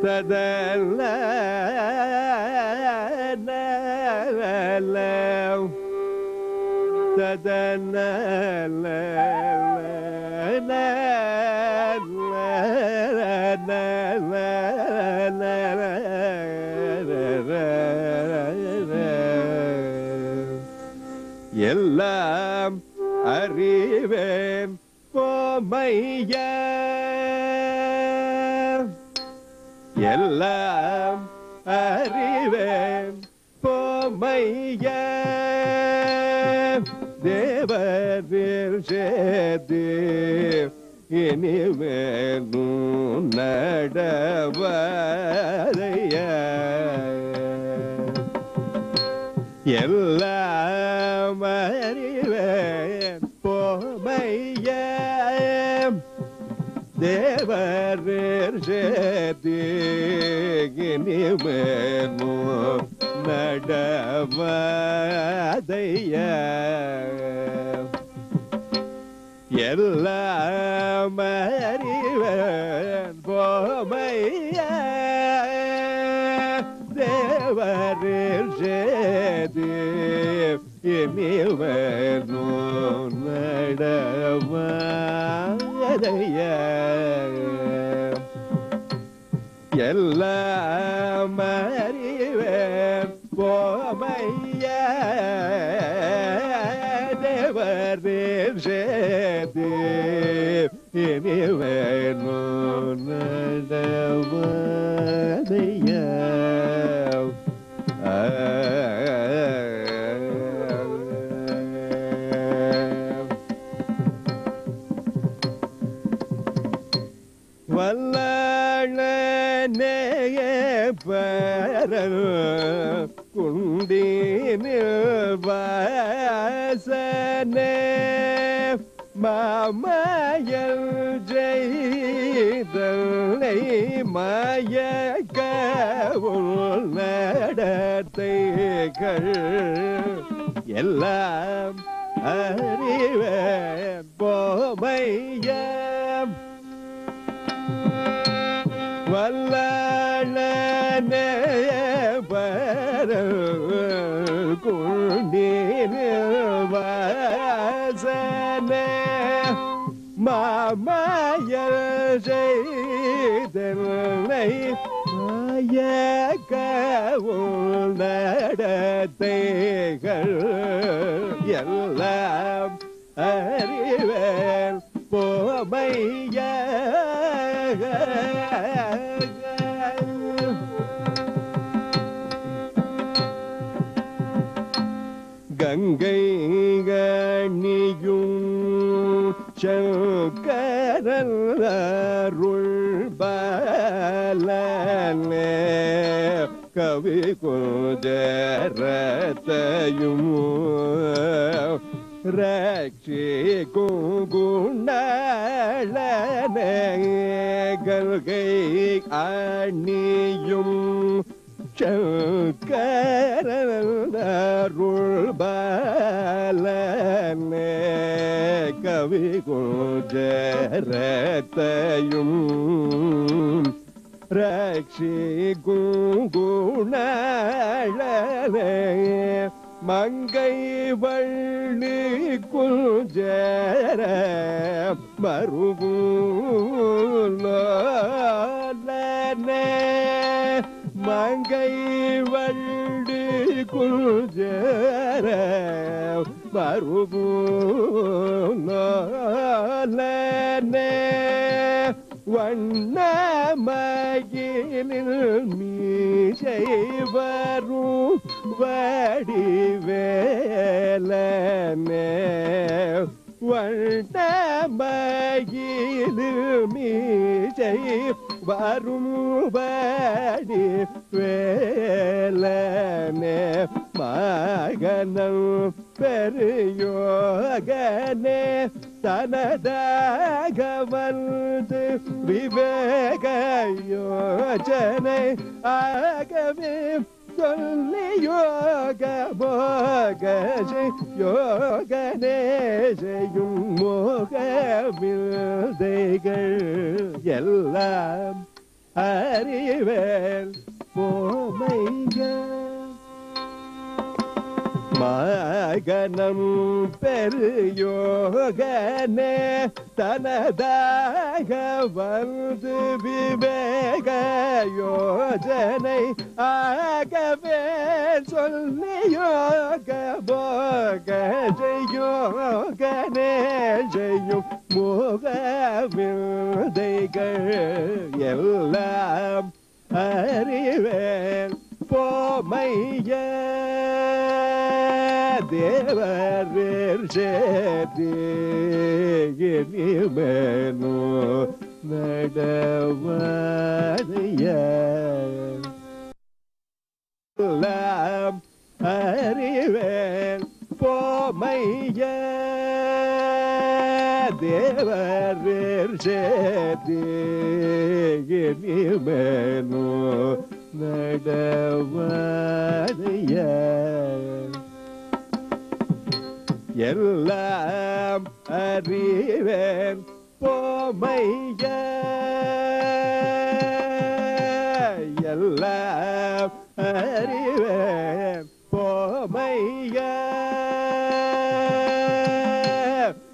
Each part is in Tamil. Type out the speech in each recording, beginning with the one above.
ததல எல்லாம் அறிவேன் போமையா எல்லாம் அறிவேன் பொம்மைய. தேவரில் சேதி இனிமேலும் நடவரைய எல்லாம் தேவர் சேதி நடமதைய நடவதைய எல்லாம் அறிவேன் போமைய தேவரில் சேதி இனிவனோ நடவதைய எல்லாம் நேய பரல் குண்டீனில் வாசனே. மாமயல் ஜெய்தலை மயக்கவுள் நடத்தைகள் எல்லாம் அறிவே. போமையம் வல்லாளனே பரல் குண்டீனில் வாசனே மாமயல் செய்தனை மயக்கவும் நடத்தைகள் எல்லாம் அறிவேன் போமையா கங்கை கணியும் சங்கரல் அருள் கவி குஜரத்தையும் ரட்சி குணாளனே கல்கை அணியும் சங்கரருள் பாலனே கவி குஜரத்தையும் ரட்சி குணாளனே மங்கை வள்ளி குஞ்சேர மறுபூலனே மங்கை வள்ளி குஜர மறுபூலனே வண்ணமகிலில் மீசை வரும் வடிவேலனே வண்டமகிலுமிசை வரும் வடி வேலனே மகனம் பெரியோகனே தனதாக வந்து விவேக யோஜனை ஆகவே சொல்லி யோக போகஜை யோகனே செய்யும் மோக வில்தைகள் எல்லாம் அறிவேன் போமைகள் மகனம் பெரியோகனே தனதாக வந்து விவேக யோஜனை ஆகவே சொல்லி யோக போக யோகனே செய்யும் மோக விதைகள் எல்லாம் அறிவேன். போமையே தேவர் சேமேனோ நடவாதைய அறிவேன் போமைய. தேவர் சேமேனோ நடவாதைய எல்லாம் அறிவேன். போமைய எல்லாம் அறிவேன். போமைய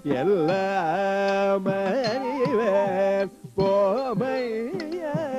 எல்லாம் அறிவேன். போமைய